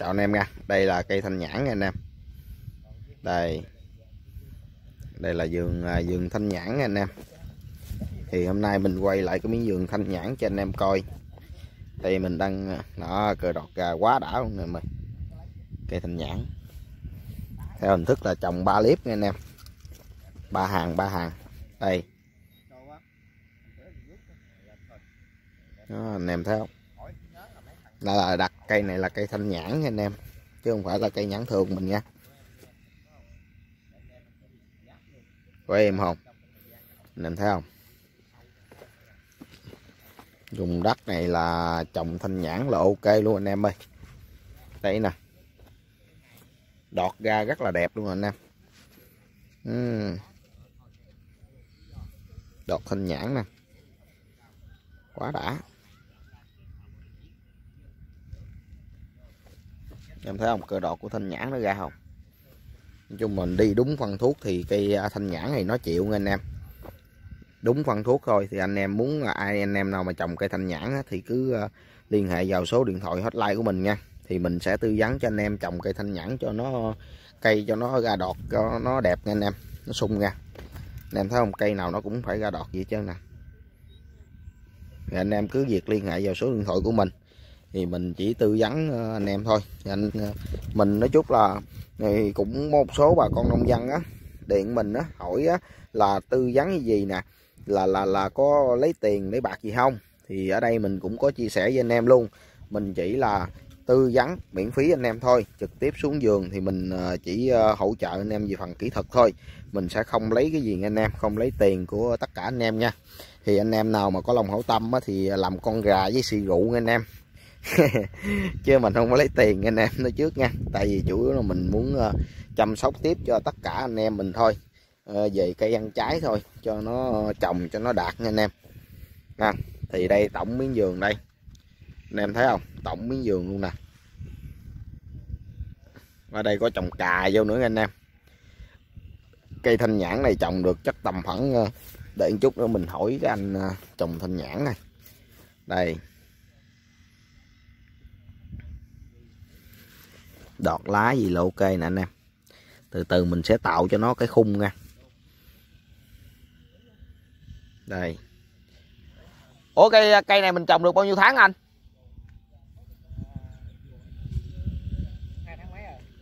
chào anh em nha. Đây là cây thanh nhãn nha anh em. Đây. Đây là vườn à, vườn thanh nhãn nha anh em. Thì hôm nay mình quay lại cái miếng vườn thanh nhãn cho anh em coi. Thì mình đang à, nó cờ đọt gà quá đã luôn nè mình cây thanh nhãn. Theo hình thức là trồng ba liếp nha anh em. Ba hàng ba hàng. Đây. Đó, anh em thấy không? Là, là đặt cây này là cây thanh nhãn nha anh em chứ không phải là cây nhãn thường mình nha. Có em không? Anh em thấy không? Dùng đất này là trồng thanh nhãn là ok luôn anh em ơi. Đây nè. Đọt ra rất là đẹp luôn anh em. Uhm. đọt thanh nhãn nè. Quá đã. Em thấy không? Cờ đọt của thanh nhãn nó ra không? Nói chung mình đi đúng phân thuốc thì cây à, thanh nhãn này nó chịu nha anh em. Đúng phân thuốc thôi, thì anh em muốn à, ai, anh em nào mà trồng cây thanh nhãn thì cứ à, liên hệ vào số điện thoại hotline của mình nha. Thì mình sẽ tư vấn cho anh em trồng cây thanh nhãn cho nó, cây cho nó ra đọt, cho nó đẹp nha anh em. Nó sung ra anh em thấy không? Cây nào nó cũng phải ra đọt vậy chứ nè. Thì anh em cứ việc liên hệ vào số điện thoại của mình thì mình chỉ tư vấn ờ, anh em thôi. Thì anh ờ, mình nói chút là thì cũng một số bà con nông dân á điện mình á hỏi á là tư vấn cái gì nè? Là là là có lấy tiền lấy bạc gì không? Thì ở đây mình cũng có chia sẻ với anh em luôn. Mình chỉ là tư vấn miễn phí anh em thôi. Trực tiếp xuống giường thì mình ờ, chỉ hỗ trợ anh em về phần kỹ thuật thôi. Mình sẽ không lấy cái gì anh em không lấy tiền của tất cả anh em nha. Thì anh em nào mà có lòng hảo tâm á, thì làm con gà với xì rượu anh em chứ mình không có lấy tiền anh em nói trước nha. Tại vì chủ yếu là mình muốn uh, chăm sóc tiếp cho tất cả anh em mình thôi. Uh, về cây ăn trái thôi cho nó trồng cho nó đạt nha anh em. Nha thì đây tổng miếng giường đây. Anh em thấy không? Tổng miếng giường luôn nè. Ở đây có trồng cà vô nữa anh em. Cây thanh nhãn này trồng được chắc tầm khoảng ờ, uh, để một chút nữa mình hỏi cái anh trồng thanh nhãn này. Đây. Đọt lá gì là ok nè anh em. Từ từ mình sẽ tạo cho nó cái khung nha. Đây. Ủa cây cây này mình trồng được bao nhiêu tháng anh?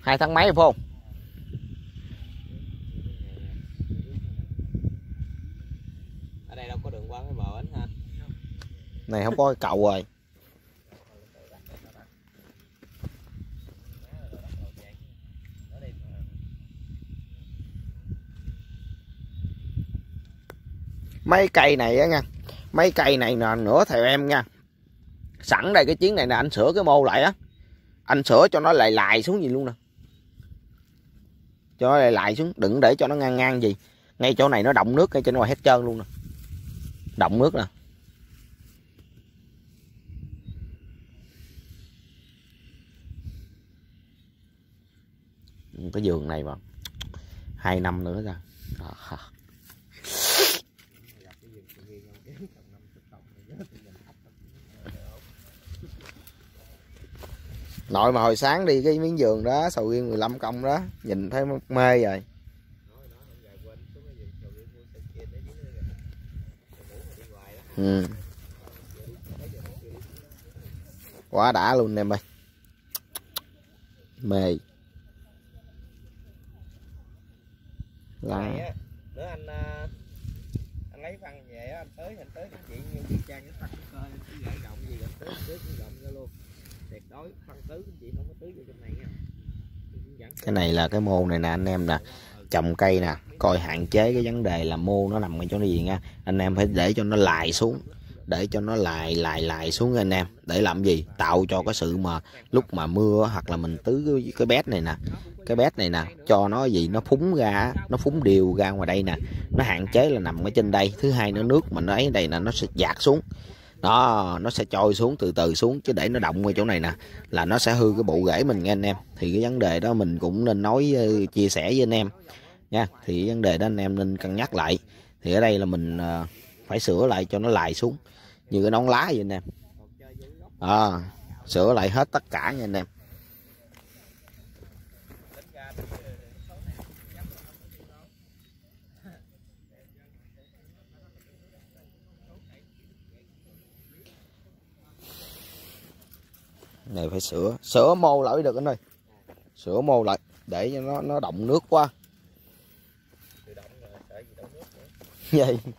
Hai tháng mấy rồi? Phải không? Ở đây đâu có đường qua cái bờ anh ha này không có cái cầu rồi mấy cây này á nha. Mấy cây này nè nữa theo em nha. Sẵn đây cái chuyến này nè, anh sửa cái mô lại á. Anh sửa cho nó lại lại xuống gì luôn nè. Cho nó lại lại xuống, đừng để cho nó ngang ngang gì. Ngay chỗ này nó động nước, ngay trên ngoài hết trơn luôn nè. Động nước nè. Cái giường này mà. Hai năm nữa ra. Nội mà hồi sáng đi cái miếng giường đó, sầu riêng 15 công đó, nhìn thấy mê rồi. Ừ. quá đã luôn em ơi. Mê. Là nữa anh à, anh lấy phân về anh tới anh tới chị như chị trang cái phân cơ cái gãy rộng gì, anh tới tới cũng rộng đối phân tứ chị không có tứ vô trong này nha. Cái này là cái mô này nè anh em nè trồng cây nè coi hạn chế cái vấn đề là mô nó nằm ở chỗ này gì nha. Anh em phải để cho nó lại xuống để cho nó lại lại lại xuống anh em. Để làm gì? Tạo cho cái sự mà lúc mà mưa hoặc là mình tứ cái, cái bét này nè cái bét này nè cho nó gì? Nó phúng ra nó phúng đều ra ngoài đây nè. Nó hạn chế là nằm ở trên đây thứ hai nữa nước mà nó ấy đây là nó sẽ dạt xuống đó nó sẽ trôi xuống từ từ xuống chứ để nó động ở chỗ này nè là nó sẽ hư cái bộ rễ mình nghe anh em. Thì cái vấn đề đó mình cũng nên nói ờ, chia sẻ với anh em nha. Thì cái vấn đề đó anh em nên cân nhắc lại. Thì ở đây là mình ờ, phải sửa lại cho nó lại xuống như cái nón lá vậy anh em. À, sửa lại hết tất cả nha anh em. Này phải sửa sửa mô lại được anh ơi sửa mô lại để cho nó nó động nước quá vậy này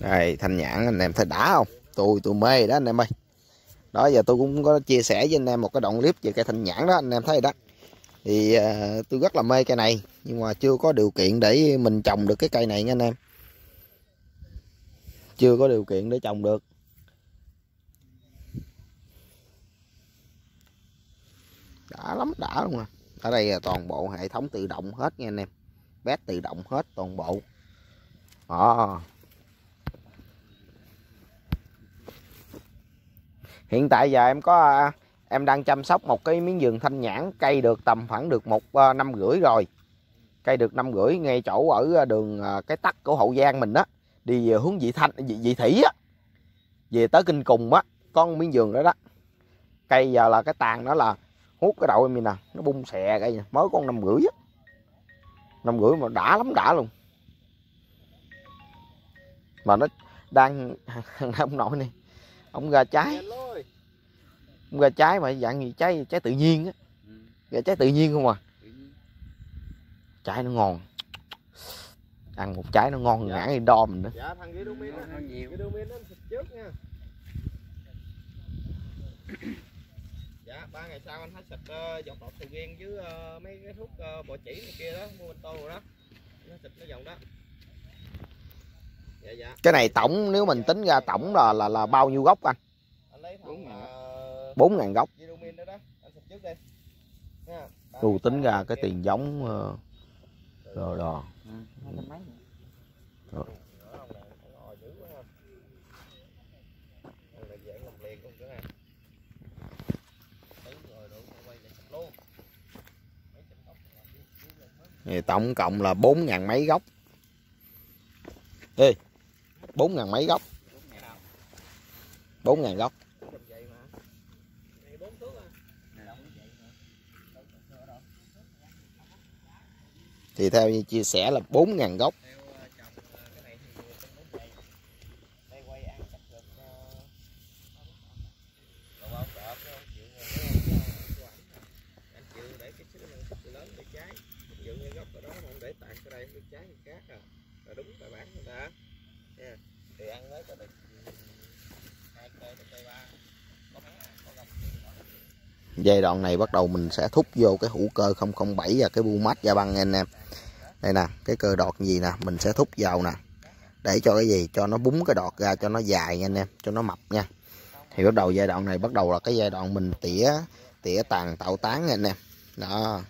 Đây, thanh nhãn anh em thấy đã không? Tôi tôi mê đó anh em ơi. Đó giờ tôi cũng có chia sẻ với anh em một cái đoạn clip về cây thanh nhãn đó anh em thấy đó. Thì à, tôi rất là mê cây này nhưng mà chưa có điều kiện để mình trồng được cái cây này nha anh em. Chưa có điều kiện để trồng được. Đã lắm đã luôn à. Ở đây là toàn bộ hệ thống tự động hết nha anh em. Bét tự động hết toàn bộ. à. hiện tại giờ em có à, em đang chăm sóc một cái miếng vườn thanh nhãn cây được tầm khoảng được một ờ, năm rưỡi rồi. Cây được năm rưỡi ngay chỗ ở ờ, đường ờ, cái tắt của hậu giang mình á đi về hướng vị thanh vị, vị thủy á. Về tới kinh cùng á con miếng vườn đó đó. Cây giờ là cái tàn đó là hút cái đậu em nè nó bung xè cây mới con năm rưỡi á. Năm rưỡi mà đã lắm đã luôn. Mà nó đang ông nội này ông ra trái ra trái mà dạng gì trái trái tự nhiên á. Ra trái tự nhiên không à? Trái nó ngon. Ăn một trái nó ngon Dạ. ngã đi đo mình đó. Dạ thằng Ghidomin á. Nó nhiều. Ghidomin nó xịt trước nha. Dạ ba ngày sau anh phải xịt uh, dọc đọt sầu riêng với ờ, mấy cái thuốc uh, bọ chỉ này kia đó mua bên tô rồi đó. Nó xịt nó dòng đó. Dạ dạ. Cái này tổng nếu mình tính ra tổng là là là bao nhiêu gốc anh? Anh lấy thằng uh, bốn ngàn gốc. Ghidomin đó đó anh xịt trước đi. Nha Ba tôi tính ra cái tiền giống ờ, rồi đó Ừ, rồi. Hết. thì tổng cộng là bốn ngàn mấy gốc. Ê bốn ngàn mấy gốc. Bốn ngàn gốc Cũng tầm vậy mà. Này bốn thước à. Ngày nào cũng vậy mà thì theo như chia sẻ là bốn ngàn gốc Theo ờ, chồng ờ, cái này thì trong bốn vậy. Đây quay ăn chắc được ờ, rồi ông đợt nó không chịu ngồi nó không có- có ảnh nè. Anh chịu để cái sức năng sức lớn để trái. Ví dụ như gốc ở đó mà không để tàn cái đây không được trái thì khác à. Là đúng bài bản người ta. Nha. Thì ăn mới có được ừ, hai cây tới cây ba. Có mấy à, có gốc giai đoạn này bắt đầu mình sẽ thúc vô cái hữu cơ 007 và cái bu mát da băng anh em. Đây nè, cái cơ đọt gì nè, mình sẽ thúc vào nè. Để cho cái gì? Cho nó búng cái đọt ra, cho nó dài nha anh em, cho nó mập nha. Thì bắt đầu giai đoạn này bắt đầu là cái giai đoạn mình tỉa tỉa tàn, tạo tán nha anh em. Đó.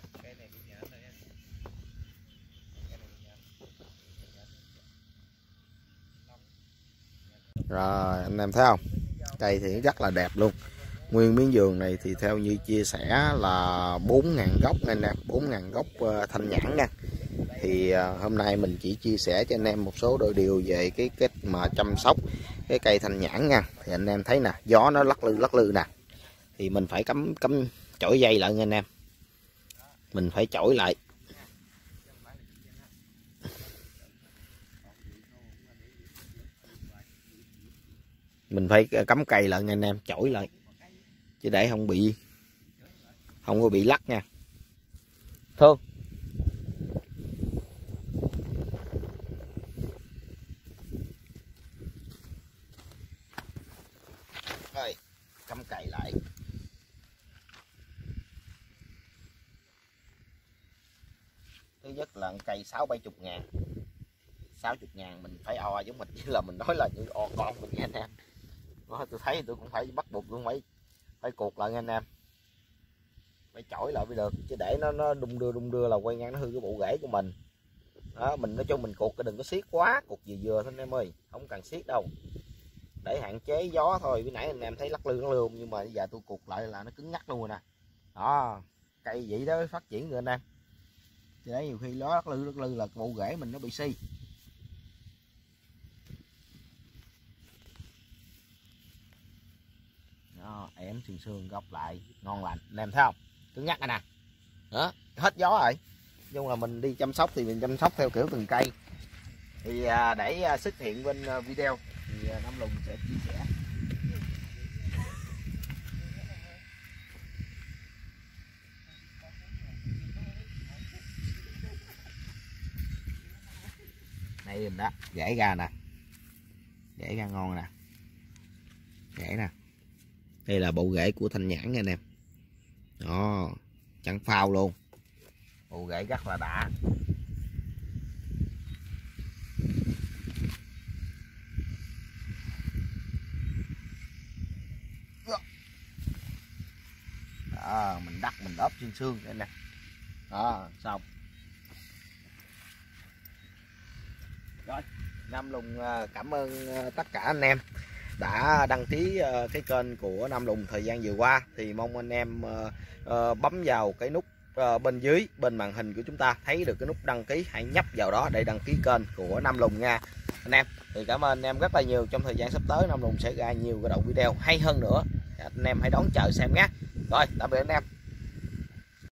Rồi, anh em thấy không? Cây thì rất là đẹp luôn nguyên miếng vườn này thì theo như chia sẻ là 4.000 gốc anh em 4.000 gốc ờ, thanh nhãn nha. Thì ờ, hôm nay mình chỉ chia sẻ cho anh em một số đôi điều về cái cách mà chăm sóc cái cây thanh nhãn nha. Thì anh em thấy nè, gió nó lắc lư lắc lư nè. Thì mình phải cắm cắm chổi dây lại nha anh em. Mình phải chổi lại. Mình phải ờ, cắm cây lại nha anh em, chổi lại chứ để không bị, không có bị lắc nha. Thương. Rồi, cắm cày lại. Thứ nhất là cây sáu bảy chục ngàn. Sáu chục ngàn mình phải o giống mình, chứ là mình nói là như o con mình nha anh em. Tôi thấy tôi cũng phải bắt buộc luôn phải phải cuộc lại nha anh em. Phải chổi lại mới được, chứ để nó nó đung đưa đung đưa là quay ngang nó hư cái bộ rễ của mình. Đó, mình, nói chung mình cuộc đừng có siết quá cuộc vừa vừa thôi anh em ơi, không cần siết đâu. Để hạn chế gió thôi, bữa nãy anh em thấy lắc lư nó lư nhưng mà bây giờ tôi cuộc lại là nó cứng ngắc luôn rồi nè. Đó, cây vậy đó, phát triển rồi anh em. Chứ đấy nhiều khi nó lắc lư lắc lư là bộ rễ mình nó bị si. Đó ém sườn xương góc lại ngon lành. Anh em thấy không? Cứng nhắc này nè. Đó hết gió rồi. Nhưng mà mình đi chăm sóc thì mình chăm sóc theo kiểu từng cây. Thì à, để à, xuất hiện bên à, video thì à, Nam Lùng sẽ chia sẻ. Đây mình đó. Gãy ra nè. Gãy ra ngon nè. Gãy nè đây là bộ rễ của thanh nhãn nha anh em. Đó chẳng phao luôn. Bộ rễ rất là đã. Đó, mình đắp mình ốp xương xương đây nè. Đó xong. Rồi Nam Lùng à, cảm ơn à, tất cả anh em đã đăng ký ờ, cái kênh của Nam Lùng thời gian vừa qua. Thì mong anh em ờ, ờ, bấm vào cái nút bên dưới, bên màn hình của chúng ta thấy được cái nút đăng ký, hãy nhấp vào đó để đăng ký kênh của Nam Lùng nha. Anh em, thì cảm ơn anh em rất là nhiều. Trong thời gian sắp tới, Nam Lùng sẽ ra nhiều cái đầu video hay hơn nữa. Anh em hãy đón chờ xem nhé. Rồi, tạm biệt anh em.